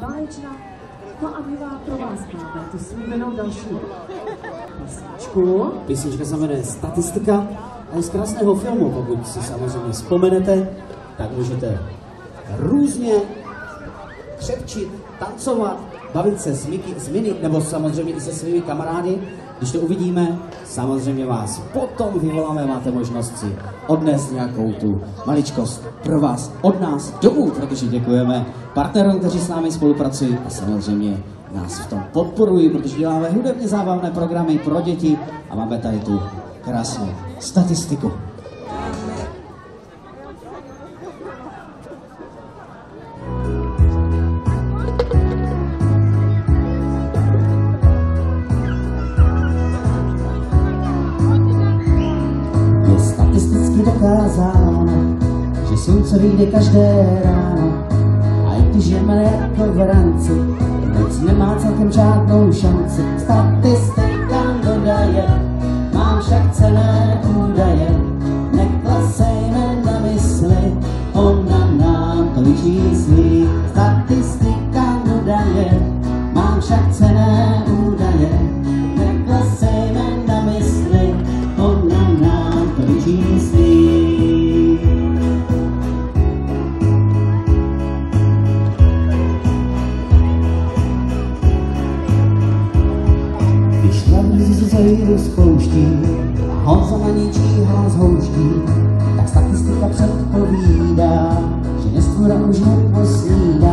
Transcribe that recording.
Válečná. No a vám pro vás máme tu slíbenou další písničku. Písnička se jmenuje Statistika a je z krásného filmu, pokud si samozřejmě vzpomenete, tak můžete různě křepčit, tancovat, bavit se s, Miky, s Mini, nebo samozřejmě i se svými kamarády. Když to uvidíme, samozřejmě vás potom vyvoláme, máte možnost si odnést nějakou tu maličkost pro vás od nás domů, protože děkujeme partnerům, kteří s námi spolupracují a samozřejmě nás v tom podporují, protože děláme hudebně zábavné programy pro děti a máme tady tu krásnou statistiku. Že slunce vyjde každé ráno. A i když je malé jako v ranci, noc nemá celkem žádnou šanci. Statistika dodaje, mám však cené údaje. Neklesejme na mysli, ona nám to vyčíslí. Statistika dodaje, mám však cené Když nabízí zajdu spouští a Honza na ní číhá z houští, tak statistika předpovídá, že nestvora už neposnídá.